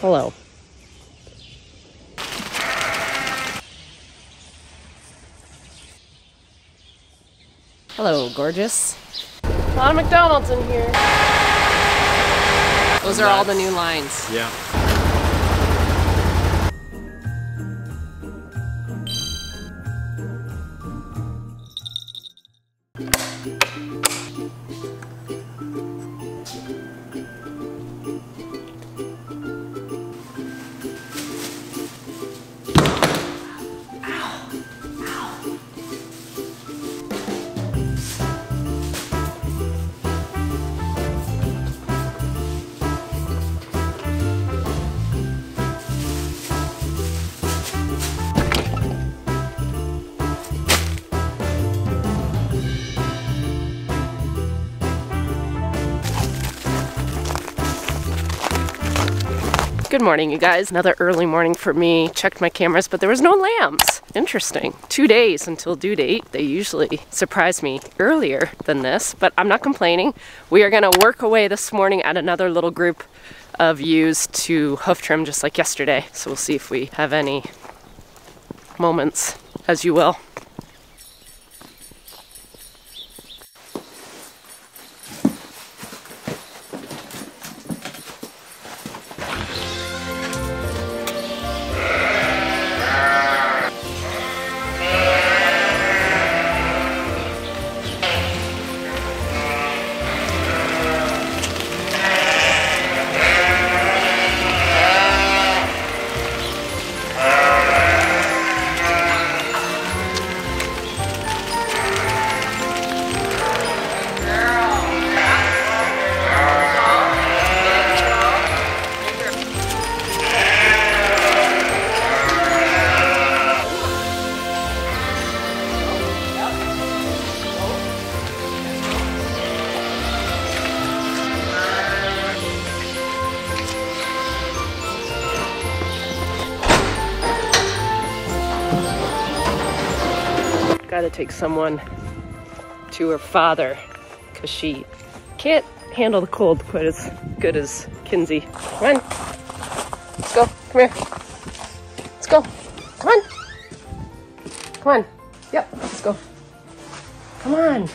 hello. Hello, gorgeous. A lot of McDonald's in here. Those are all the new lines. Yeah. Good morning, you guys. Another early morning for me. Checked my cameras, but there was no lambs. Interesting. Two days until due date. They usually surprise me earlier than this, but I'm not complaining. We are gonna work away this morning at another little group of ewes to hoof trim just like yesterday. So we'll see if we have any moments, as you will. Gotta take someone to her father because she can't handle the cold quite as good as Kinsey. Come on. Let's go. Come here. Let's go. Come on. Come on. Yep, let's go. Come on.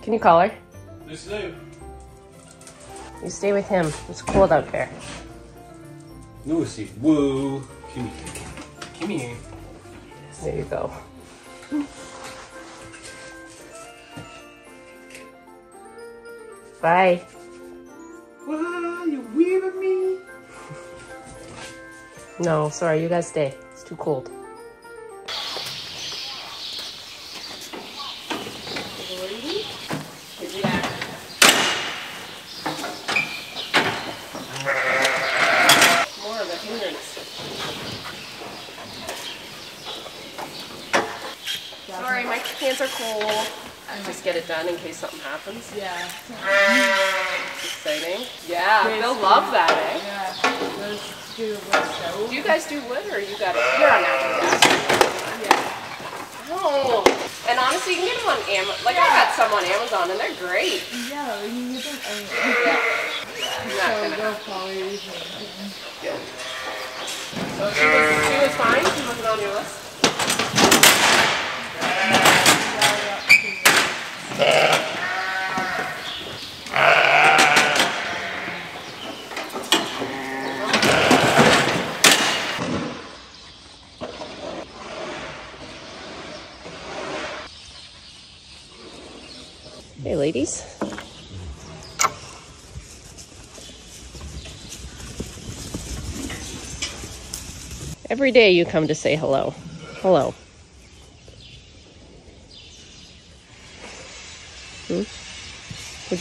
Can you call her? This is You stay with him. It's cold out there. Lucy. Woo. Come here. Come here. There you go. Bye. Why you weaving me? No, sorry, you guys stay. It's too cold. More of a hindrance. Sorry, my hands are cold. Just get it done in case something happens. Yeah. Exciting. Yeah, they'll love that, eh? Yeah. Those do wood stove. Do you guys do wood or you got it? You're on natural gas. Yeah. Oh. And honestly, you can get them on Amazon. Like I got some on Amazon and they're great. Yeah, we can get them anywhere. Yeah. So Not gonna they'll them. Good. So she was, she was fine. She wasn't on your list. Hey, ladies. Every day you come to say hello. Hello.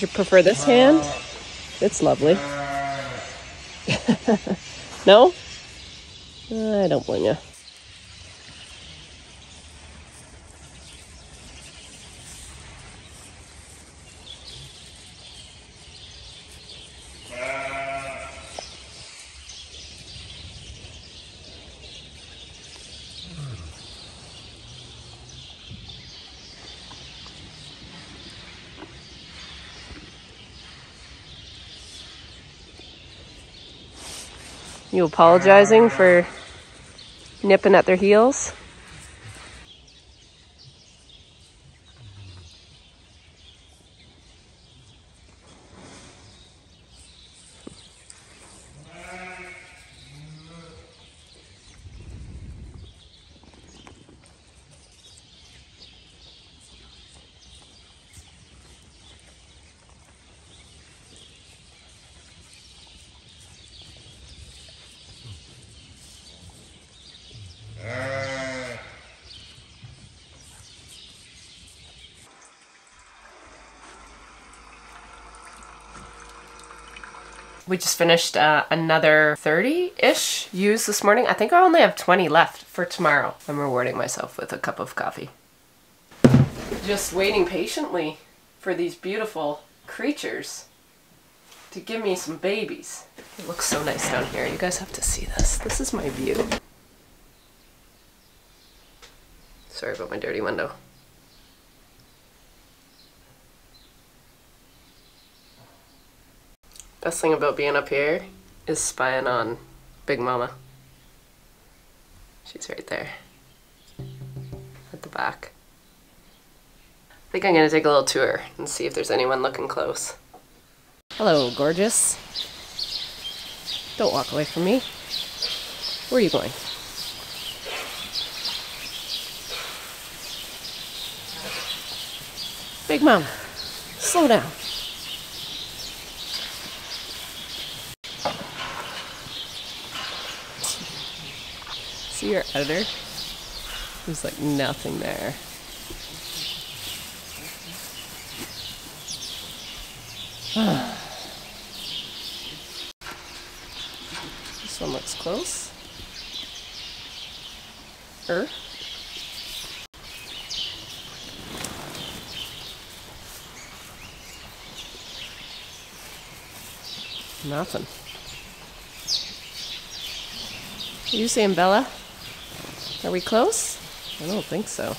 Would you prefer this hand? It's lovely. no? I don't blame you. You apologizing for nipping at their heels? We just finished uh, another 30-ish ewes this morning. I think I only have 20 left for tomorrow. I'm rewarding myself with a cup of coffee. Just waiting patiently for these beautiful creatures to give me some babies. It looks so nice down here. You guys have to see this. This is my view. Sorry about my dirty window. Best thing about being up here is spying on Big Mama. She's right there at the back. I think I'm gonna take a little tour and see if there's anyone looking close. Hello, gorgeous. Don't walk away from me. Where are you going? Big Mama, slow down. See your editor? There's like nothing there. this one looks close. Er. Nothing. Are you saying Bella? Are we close? I don't think so.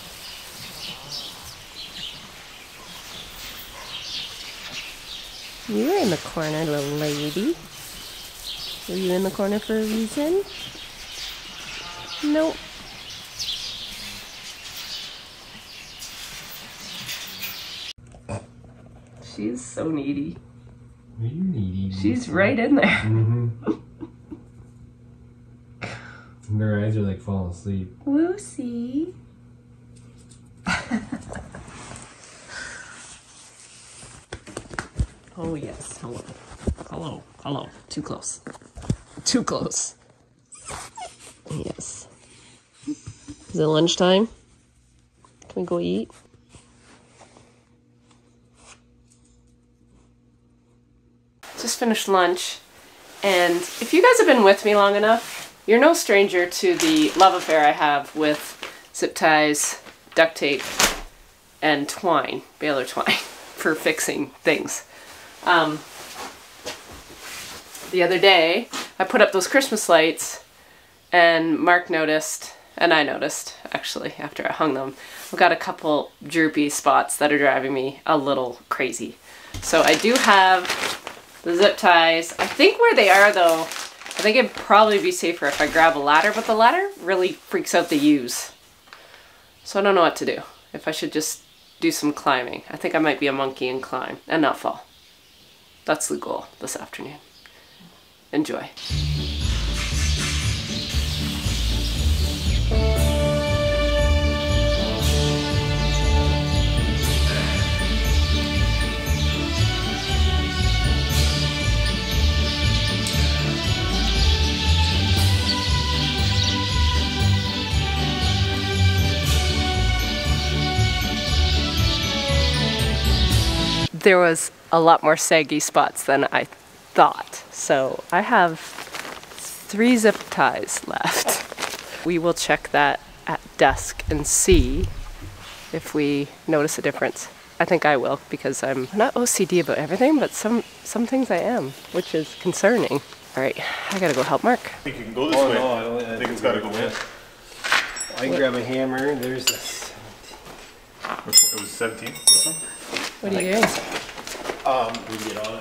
You were in the corner, little lady. Were you in the corner for a reason? Nope. She's so needy. Are you needy? She's right in there. Mm-hmm. Mm-hmm. Their eyes are like falling asleep. Lucy. oh yes. Hello. Hello. Hello. Too close. Too close. Yes. Is it lunchtime? Can we go eat? Just finished lunch. And if you guys have been with me long enough, you're no stranger to the love affair I have with zip ties, duct tape, and twine, baler twine, for fixing things. Um, the other day, I put up those Christmas lights, and Mark noticed, and I noticed actually after I hung them, I've got a couple droopy spots that are driving me a little crazy. So I do have the zip ties. I think where they are though, I think it'd probably be safer if I grab a ladder, but the ladder really freaks out the ewes. So I don't know what to do. If I should just do some climbing. I think I might be a monkey and climb and not fall. That's the goal this afternoon. Enjoy. There was a lot more saggy spots than I thought. So I have three zip ties left. We will check that at dusk and see if we notice a difference. I think I will because I'm not OCD about everything, but some some things I am, which is concerning. All right, I gotta go help Mark. I think you can go this Oh way. no, I, don't, I think it's got to go in. I can grab a hammer. There's this. It was 17. What are you doing? Um,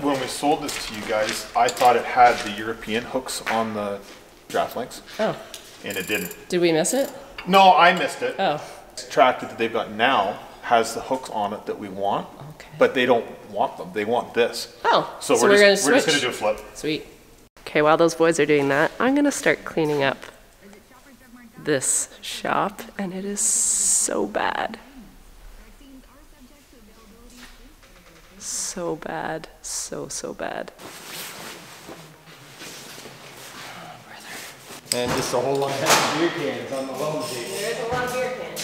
when we sold this to you guys, I thought it had the European hooks on the draft links, Oh, and it didn't. did we miss it? No, I missed it. Oh, This tractor that they've got now has the hooks on it that we want, Okay. but they don't want them. They want this. oh. So, we're, gonna just, we're just gonna do a flip. Sweet. Okay, while those boys are doing that, I'm gonna start cleaning up this shop, and it is so bad. So bad, so, so bad. And just a whole lot of beer cans on the loan table. There's a lot of beer cans.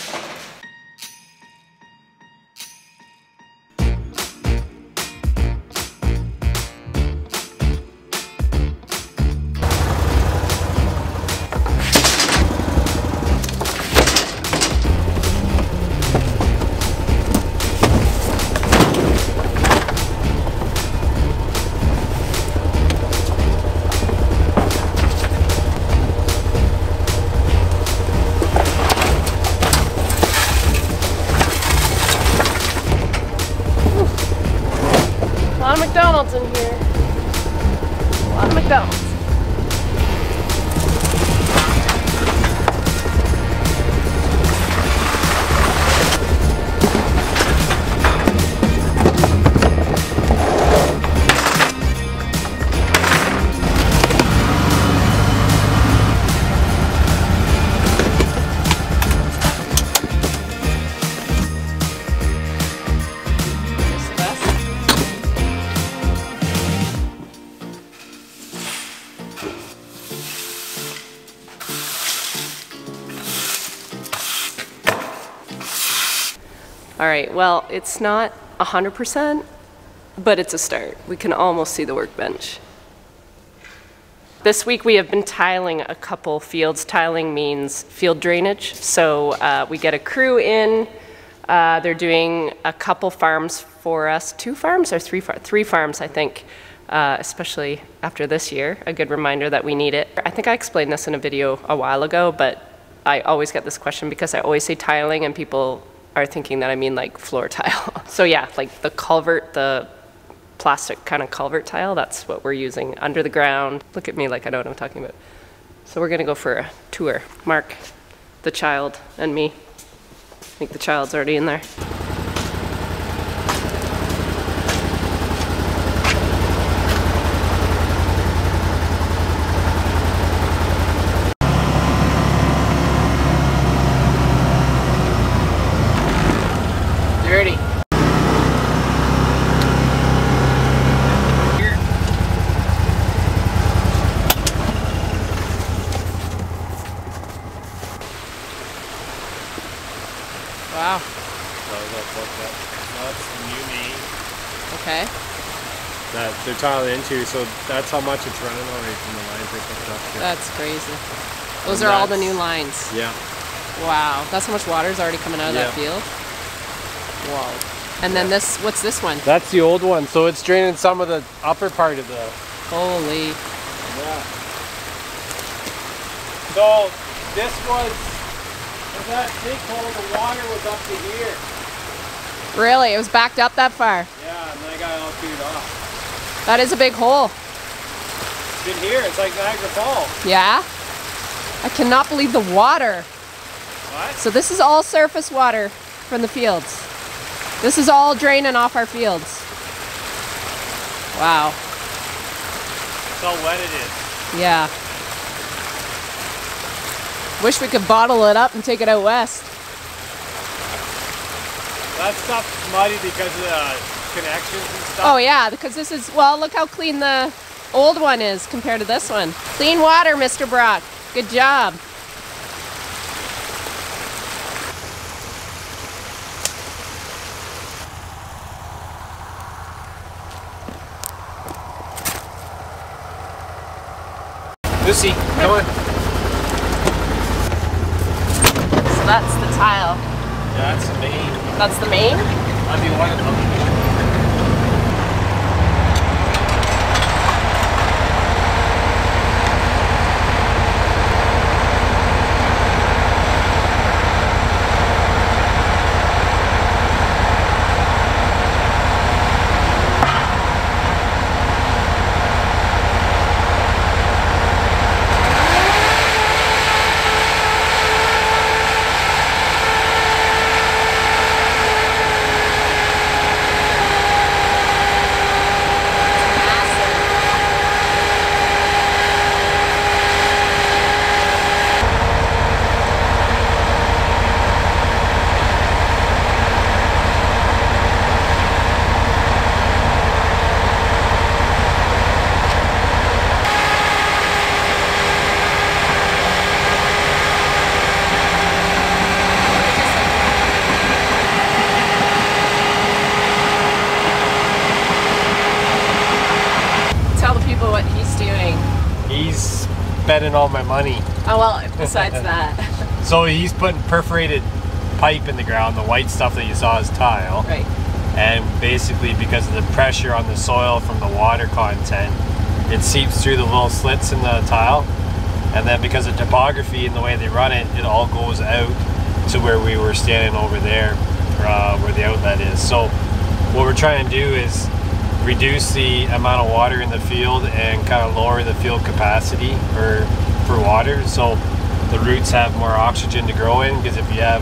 A right, well, it's not 100%, but it's a start. We can almost see the workbench. This week we have been tiling a couple fields. Tiling means field drainage. So uh, we get a crew in. Uh, they're doing a couple farms for us. Two farms or three? Far- three farms, I think. Uh, especially after this year, a good reminder that we need it. I think I explained this in a video a while ago, but I always get this question because I always say tiling, and people are thinking that I mean like floor tile. so yeah, like the culvert, the plastic kind of culvert tile. That's what we're using under the ground. Look at me like I know what I'm talking about. So we're gonna go for a tour. Mark, the child, and me. I think the child's already in there. Dirty. Wow. So that's what that, that's the new name Okay. that they're tiling into. So that's how much it's running already from the lines they picked up. here. That's crazy. Those And are all the new lines. yeah. Wow. That's how much water is already coming out of that field. Whoa. And then this, what's this one? That's the old one. So it's draining some of the upper part of the. Holy. Yeah. So this was was that sinkhole. The water was up to here. Really? It was backed up that far? Yeah, and then I got all cleared off. That is a big hole. It's been here. It's like Niagara Falls. Yeah? I cannot believe the water. What? So this is all surface water from the fields. This is all draining off our fields. Wow. That's how wet it is. Yeah. Wish we could bottle it up and take it out west. That stuff's muddy because of the connections and stuff. Oh yeah, because this is well, look how clean the old one is compared to this one. Clean water, Mr. Brock. Good job. Lucy, come on. So that's the tile. Yeah, that's the main. That's the main? Might be one of them. Spending all my money. Oh well, besides that. So he's putting perforated pipe in the ground. The white stuff that you saw is tile. right. and basically because of the pressure on the soil from the water content it seeps through the little slits in the tile and then because of topography and the way they run it it all goes out to where we were standing over there uh, where the outlet is so what we're trying to do is reduce the amount of water in the field and kind of lower the field capacity for for water so the roots have more oxygen to grow in because if you have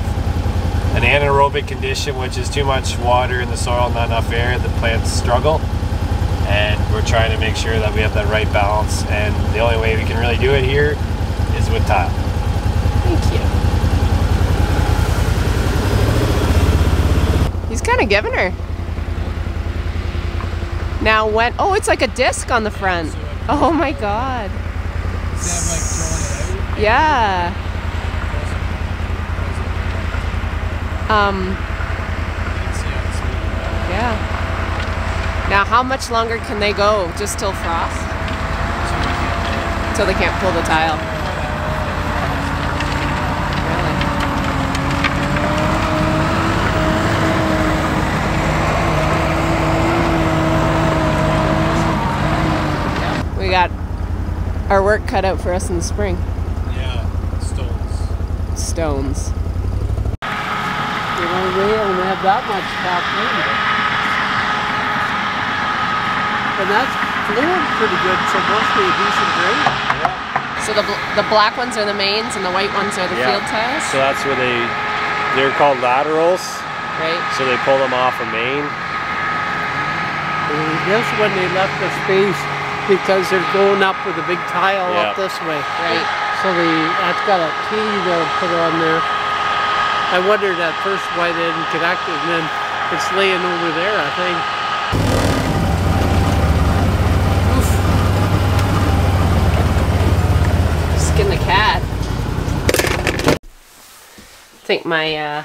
an anaerobic condition, which is too much water in the soil, not enough air, the plants struggle. And we're trying to make sure that we have that right balance. And the only way we can really do it here is with tile. Thank you. He's kind of giving her. Now when oh, it's like a disc on the front. Oh my god. Yeah. Um. Yeah. Now, how much longer can they go? Just till frost? Till they can't pull the tile. Really? We got our work cut out for us in the spring. Yeah, stones. Stones. You know, we don't have that much top wind. And that's flowing pretty good, so mostly a decent rate. So the, bl- the black ones are the mains and the white ones are the Yeah. field tiles, So that's where they, they're called laterals. right? So they pull them off a main. And this one they left the space because they're going up with a big tile Yeah. up this way. Right. So they that's got a key they'll put on there. I wondered at first why they didn't connect it, and then it's laying over there, I think. Oof. Skin the cat. I think my uh,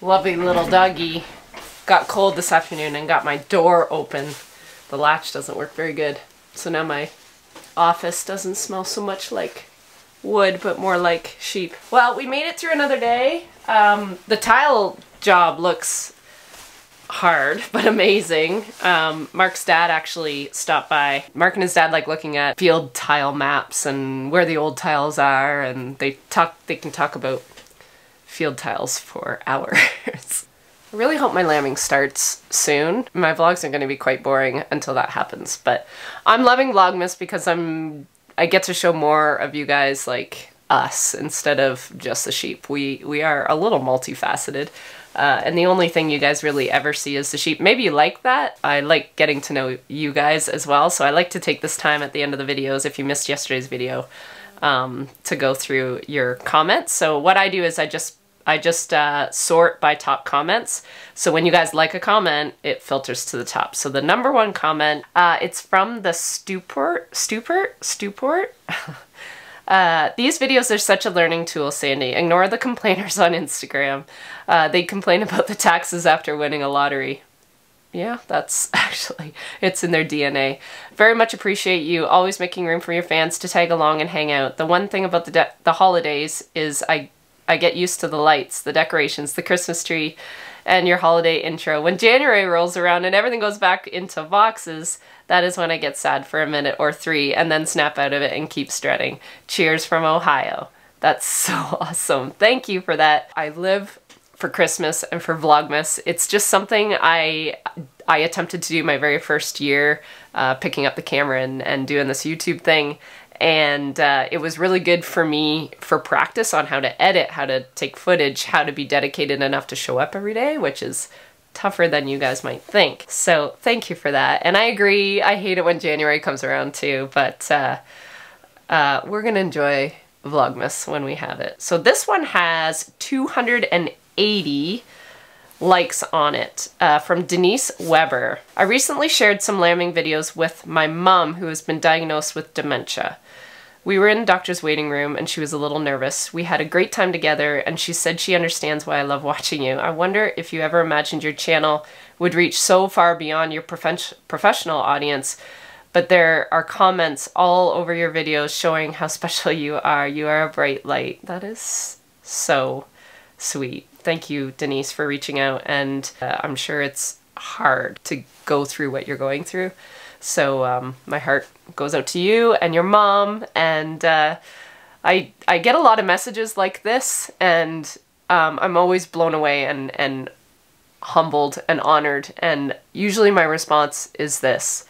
lovely little doggy got cold this afternoon and got my door open. The latch doesn't work very good. So now my office doesn't smell so much like wood, but more like sheep. Well, we made it through another day. Um, the tile job looks hard but amazing. Um, Mark's dad actually stopped by. Mark and his dad like looking at field tile maps and where the old tiles are, and they talk. They can talk about field tiles for hours. I really hope my lambing starts soon. My vlogs are going to be quite boring until that happens, but I'm loving Vlogmas because I'm I get to show more of you guys like us instead of just the sheep. We we are a little multifaceted. Uh, and the only thing you guys really ever see is the sheep. Maybe you like that. I like getting to know you guys as well. So I like to take this time at the end of the videos, if you missed yesterday's video, um, to go through your comments. So what I do is I just I just uh, sort by top comments. So when you guys like a comment, it filters to the top. So the number one comment, uh, it's from the Stuport, Stuport, Stuport. Uh, these videos are such a learning tool, Sandi. Ignore the complainers on Instagram. Uh, they complain about the taxes after winning a lottery. Yeah, that's actually, it's in their DNA. Very much appreciate you always making room for your fans to tag along and hang out. The one thing about the, the holidays is I, I get used to the lights, the decorations, the Christmas tree, and your holiday intro. When January rolls around and everything goes back into boxes, that is when I get sad for a minute or three and then snap out of it and keep strutting. Cheers from Ohio. That's so awesome. Thank you for that. I live for Christmas and for Vlogmas. It's just something I I attempted to do my very first year, uh, picking up the camera and, and doing this YouTube thing. And uh, it was really good for me for practice on how to edit, how to take footage, how to be dedicated enough to show up every day, which is tougher than you guys might think. So thank you for that. And I agree, I hate it when January comes around too, but uh, uh, we're gonna enjoy Vlogmas when we have it. So this one has 280 likes on it uh, from Denise Weber. I recently shared some lambing videos with my mom who has been diagnosed with dementia. We were in the doctor's waiting room and she was a little nervous. We had a great time together and she said she understands why I love watching you. I wonder if you ever imagined your channel would reach so far beyond your profen- professional audience but there are comments all over your videos showing how special you are. You are a bright light. That is so sweet. Thank you, Denise, for reaching out, and uh, I'm sure it's hard to go through what you're going through. So um, my heart goes out to you and your mom, and uh, I I get a lot of messages like this, and um, I'm always blown away and and humbled and honored. And usually my response is this: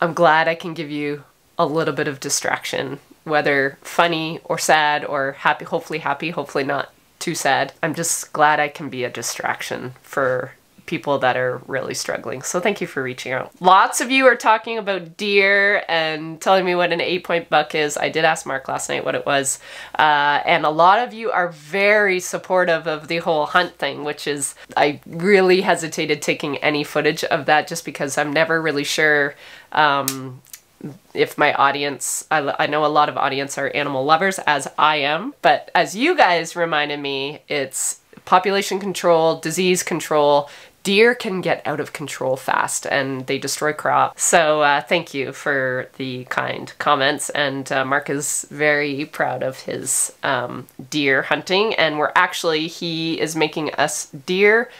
I'm glad I can give you a little bit of distraction, whether funny or sad or happy. Hopefully happy, hopefully not too sad. I'm just glad I can be a distraction for people that are really struggling. So thank you for reaching out. Lots of you are talking about deer and telling me what an eight point buck is. I did ask Mark last night what it was. Uh, and a lot of you are very supportive of the whole hunt thing, which is, I really hesitated taking any footage of that just because I'm never really sure um, if my audience, I, I, know a lot of audience are animal lovers, as I am, but as you guys reminded me, it's population control, disease control, deer can get out of control fast and they destroy crops. So uh, thank you for the kind comments and uh, Mark is very proud of his um, deer hunting and we're actually, he is making us deer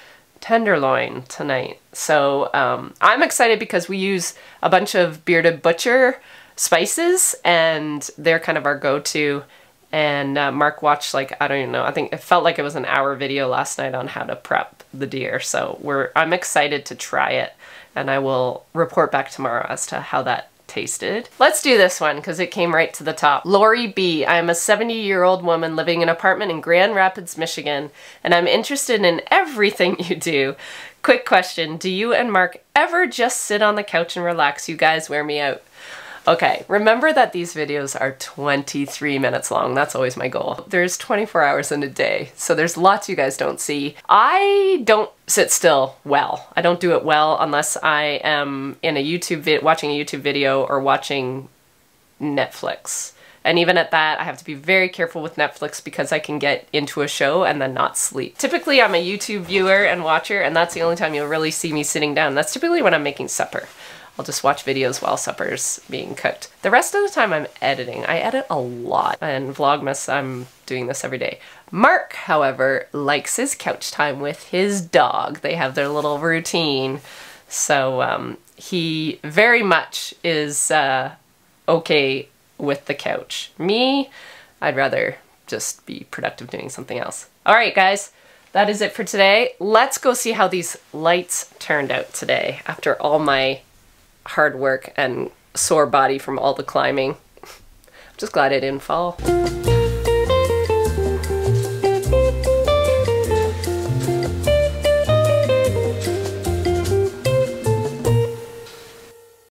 tenderloin tonight. So um, I'm excited because we use a bunch of Bearded Butcher spices and they're kind of our go-to and uh, Mark watched like I don't even know I think it felt like it was an hour video last night on how to prep the deer so we're I'm excited to try it and I will report back tomorrow as to how that tasted. Let's do this one because it came right to the top. Lori B. I am a 70 year old woman living in an apartment in Grand Rapids, Michigan, and I'm interested in everything you do. Quick question, do you and Mark ever just sit on the couch and relax? You guys wear me out. Okay, remember that these videos are 23 minutes long. That's always my goal. There's 24 hours in a day, so there's lots you guys don't see. I don't sit still well. I don't do it well unless I am in a YouTube vid watching a YouTube video or watching Netflix. And even at that, I have to be very careful with Netflix because I can get into a show and then not sleep. Typically, I'm a YouTube viewer and watcher, and that's the only time you'll really see me sitting down. That's typically when I'm making supper. I'll just watch videos while supper's being cooked. The rest of the time I'm editing. I edit a lot. And Vlogmas, I'm doing this every day. Mark, however, likes his couch time with his dog. They have their little routine. So um, he very much is uh, okay with the couch. Me, I'd rather just be productive doing something else. All right, guys. That is it for today. Let's go see how these lights turned out today after all my hard work and sore body from all the climbing. I'm just glad I didn't fall.